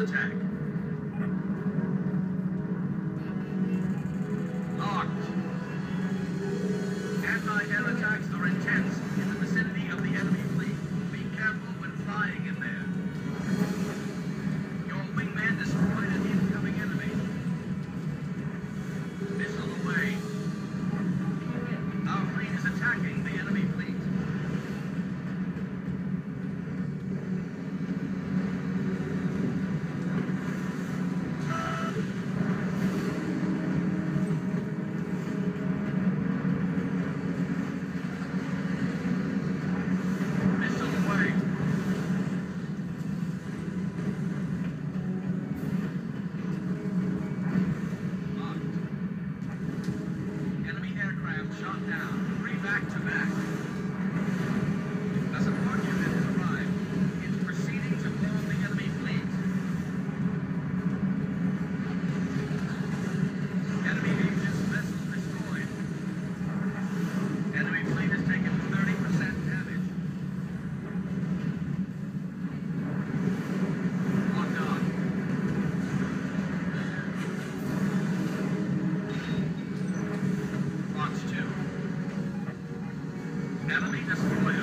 attack. down, three back to back. heavily destroyed.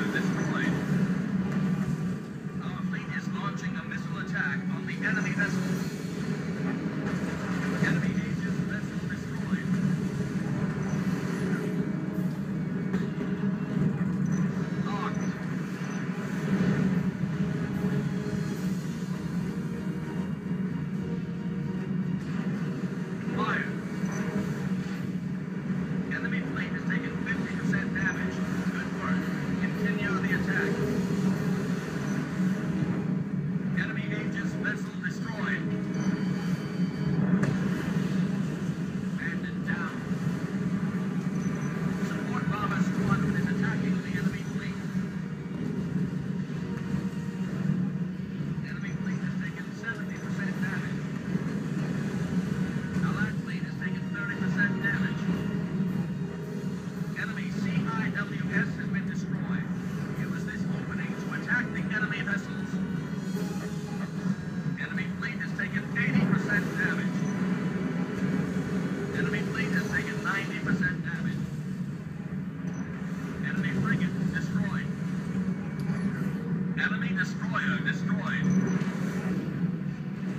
Enemy destroyer destroyed.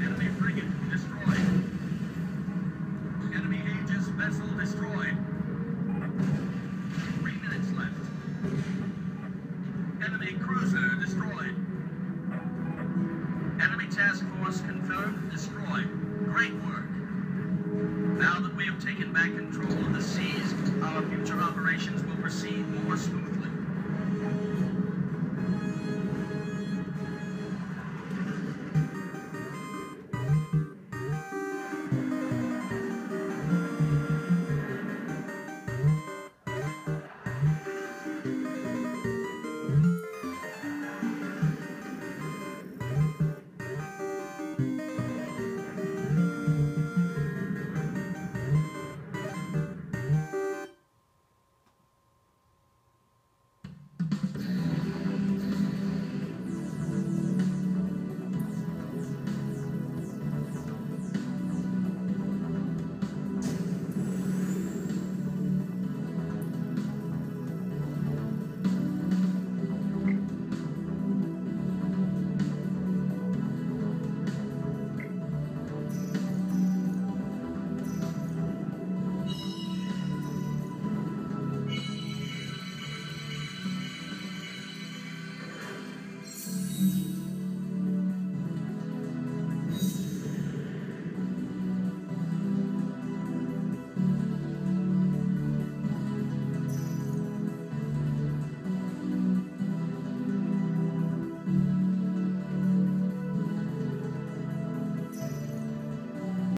Enemy frigate destroyed. Enemy Aegis vessel destroyed. Three minutes left. Enemy cruiser destroyed. Enemy task force confirmed destroyed. Great work. Now that we have taken back control of the seas, our future operations will proceed more smoothly.